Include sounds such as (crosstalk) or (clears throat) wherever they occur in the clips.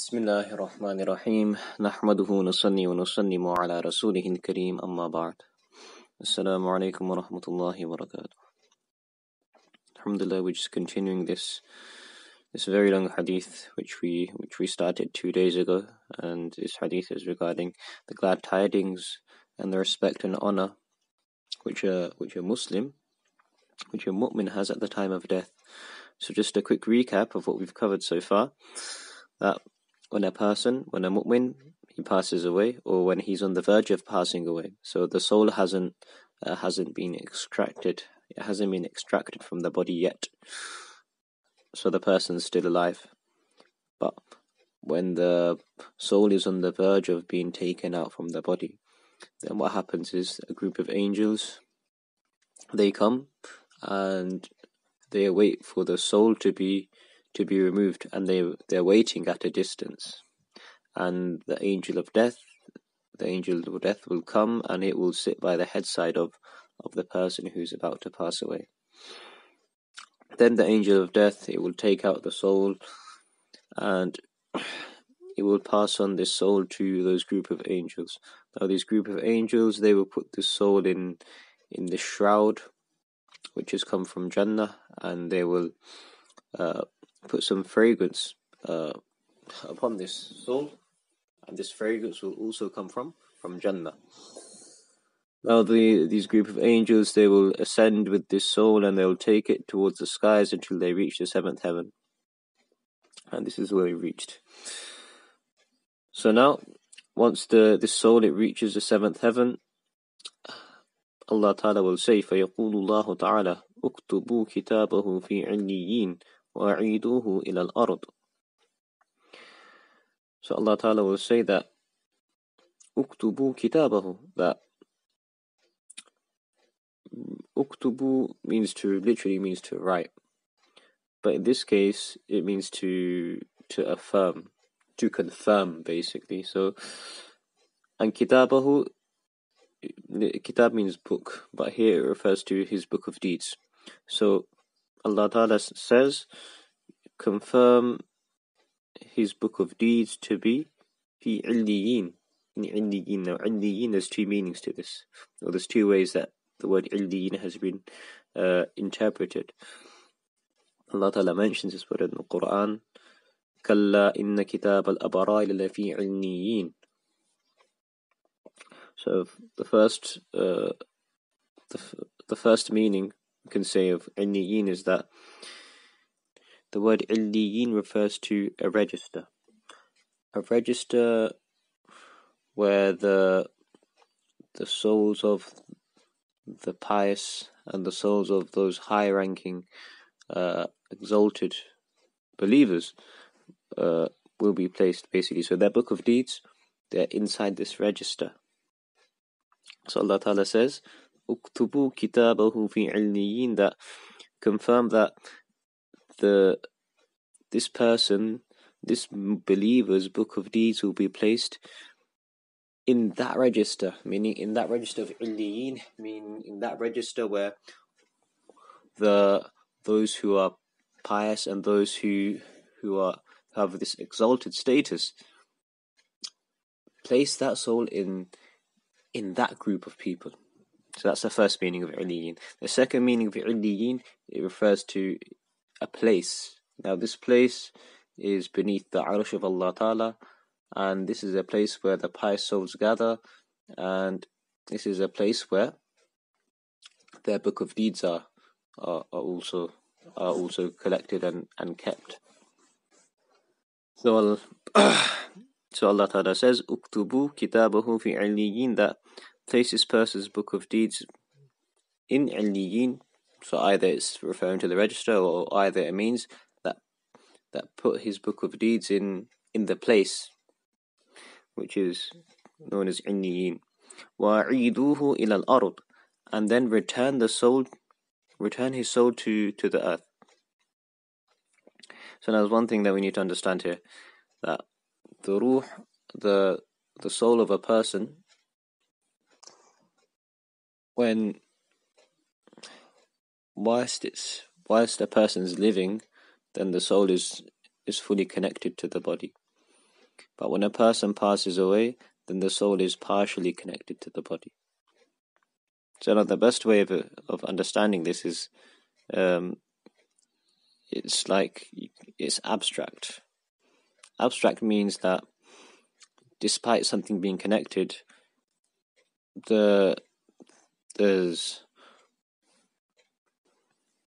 بسم الله الرحمن الرحيم نحمده ونصلي ونسلم على رسوله الكريم أما بعد السلام عليكم ورحمة الله وبركاته Alhamdulillah we're just continuing this this very long hadith which we which we started two days ago and this hadith is regarding the glad tidings and the respect and honor which a which a Muslim which a mu'min has at the time of death so just a quick recap of what we've covered so far that when a person, when a mu'min, he passes away, or when he's on the verge of passing away. So the soul hasn't uh, hasn't been extracted. It hasn't been extracted from the body yet. So the person's still alive. But when the soul is on the verge of being taken out from the body, then what happens is a group of angels they come and they wait for the soul to be to be removed, and they they're waiting at a distance. And the angel of death, the angel of death will come, and it will sit by the headside of of the person who's about to pass away. Then the angel of death, it will take out the soul, and it will pass on this soul to those group of angels. Now, these group of angels, they will put the soul in in the shroud, which has come from Jannah, and they will uh, put some fragrance uh, upon this soul, and this fragrance will also come from from Jannah. Now, the these group of angels they will ascend with this soul, and they will take it towards the skies until they reach the seventh heaven, and this is where we reached. So now, once the this soul it reaches the seventh heaven, Allah Ta'ala will say, فَيَقُولُ اللَّهُ تَعَالَى اكتبوا كتابه في عليين وَأَعِيدُوهُ إِلَى الْأَرْضِ So Allah Ta'ala will say that اكتبوا كتابه that uktubu means to literally means to write but in this case it means to to affirm to confirm basically so and kitabahu kitab means book but here it refers to his book of deeds so Allah Ta'ala says, confirm his book of deeds to be fi illiyin. In illiyin. Now, illiyin, there's two meanings to this. Or there's two ways that the word illiyin has been uh, interpreted. Allah Ta'ala mentions this word in the Quran. كلا إن كتاب الأبرار لفي عليين. So the first, uh, the, the first meaning can say of Illiyin is that the word Illiyin refers to a register. A register where the the souls of the pious and the souls of those high ranking uh, exalted believers uh, will be placed basically. So their book of deeds, they're inside this register. So Allah Ta'ala says, uktubu kitabahu fi illiyin that confirm that the this person this believer's book of deeds will be placed in that register meaning in that register of illiyin meaning in that register where the those who are pious and those who who are have this exalted status place that soul in in that group of people so that's the first meaning of Iliyin. The second meaning of Iliyin, it refers to a place. Now this place is beneath the Arsh of Allah Ta'ala, and this is a place where the pious souls gather, and this is a place where their book of deeds are are, are also are also collected and, and kept. So, (clears throat) so Allah Ta'ala says, Uktubu kitabahu fi that places Percy's Book of Deeds in Illiyin, so either it's referring to the register or either it means that that put his Book of Deeds in in the place which is known as Illiyin. وَعِيدُوهُ إِلَى الْأَرْضِ And then return the soul, return his soul to, to the earth. So now there's one thing that we need to understand here, that the ruh, the the soul of a person when whilst it's whilst a person is living, then the soul is is fully connected to the body. But when a person passes away, then the soul is partially connected to the body. So now the best way of of understanding this is, um, it's like it's abstract. Abstract means that despite something being connected, the there's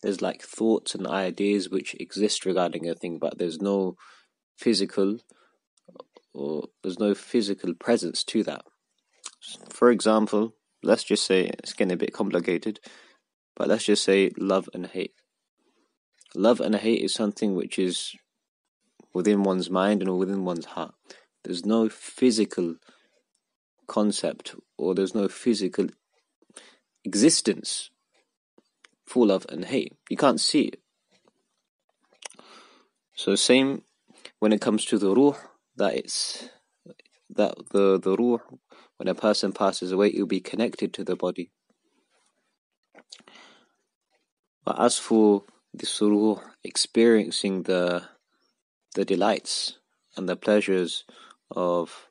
there's like thoughts and ideas which exist regarding a thing, but there's no physical or there's no physical presence to that. For example, let's just say it's getting a bit complicated, but let's just say love and hate. Love and hate is something which is within one's mind and within one's heart. There's no physical concept or there's no physical existence for love and hate. You can't see it. So same when it comes to the ruh, that it's that the the ruh when a person passes away, it will be connected to the body. But as for the ruh experiencing the the delights and the pleasures of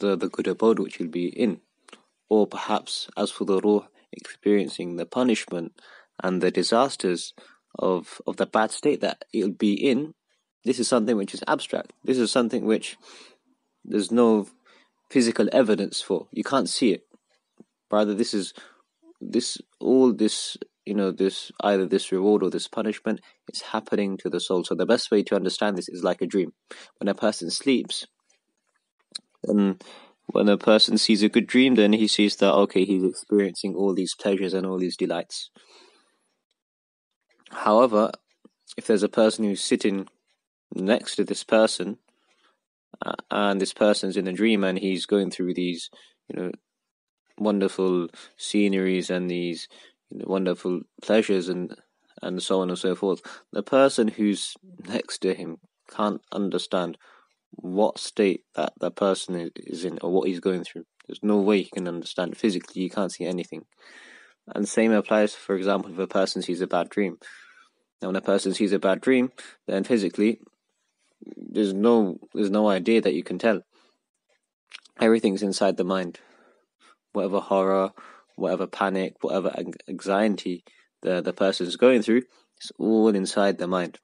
the, the good abode which you'll be in, or perhaps as for the ruh experiencing the punishment and the disasters of of the bad state that it'll be in, this is something which is abstract. This is something which there's no physical evidence for. You can't see it. Rather, this is this all this you know this either this reward or this punishment is happening to the soul. So the best way to understand this is like a dream. When a person sleeps, then when a person sees a good dream, then he sees that okay, he's experiencing all these pleasures and all these delights. However, if there's a person who's sitting next to this person, uh, and this person's in a dream, and he's going through these, you know, wonderful sceneries and these you know, wonderful pleasures and and so on and so forth. The person who's next to him can't understand what state that that person is in or what he's going through. There's no way he can understand physically. You can't see anything. And same applies, for example, if a person sees a bad dream. Now, when a person sees a bad dream, then physically there's no there's no idea that you can tell. Everything's inside the mind. Whatever horror, whatever panic, whatever anxiety the the person's going through, it's all inside the mind.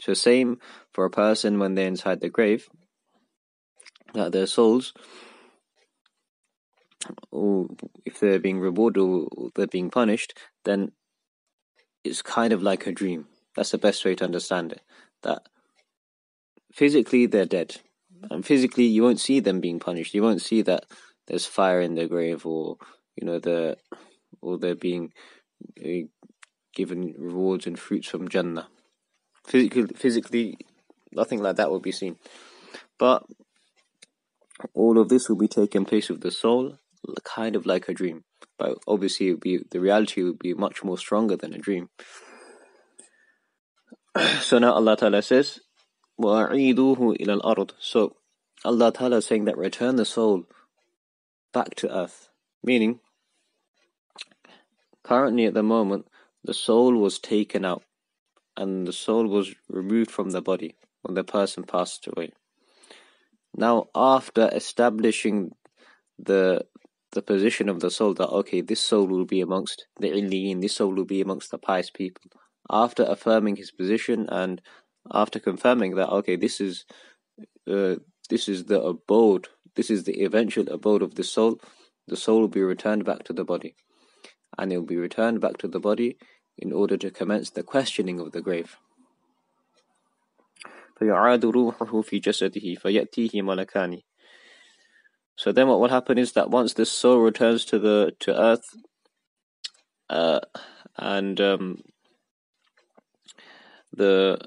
So same for a person when they're inside the grave, that their souls, or if they're being rewarded or they're being punished, then it's kind of like a dream. That's the best way to understand it. That physically they're dead. And physically you won't see them being punished. You won't see that there's fire in their grave or you know the or they're being uh, given rewards and fruits from Jannah. Physically, physically, nothing like that will be seen. But all of this will be taking place with the soul, kind of like a dream. But obviously, it would be the reality would be much more stronger than a dream. (clears throat) so now Allah Ta'ala says, وَأَعِيدُوهُ إِلَى الْأَرْضِ So Allah Ta'ala is saying that return the soul back to earth. Meaning, currently at the moment, the soul was taken out and the soul was removed from the body when the person passed away. Now, after establishing the the position of the soul that okay, this soul will be amongst the illiyin, this soul will be amongst the pious people. After affirming his position and after confirming that okay, this is uh, this is the abode, this is the eventual abode of the soul, the soul will be returned back to the body, and it will be returned back to the body in order to commence the questioning of the grave. فيعاد روحه في جسده فيأتيه ملكان so then what will happen is that once this soul returns to the to earth uh, and um, the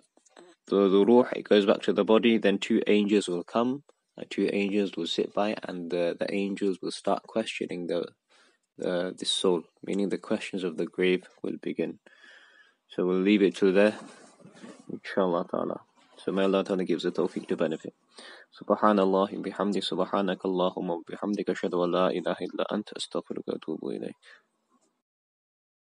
the, the ruh it goes back to the body then two angels will come and two angels will sit by and the, the angels will start questioning the the the soul meaning the questions of the grave will begin so we'll leave it to there inshallah ta'ala May Allah ta'ala gives the tawfiq to benefit subhanallah bihamdi subhanaka allahumma bihamdika ashhadu an la ilaha illa anta astaghfiruka wa atubu ilayk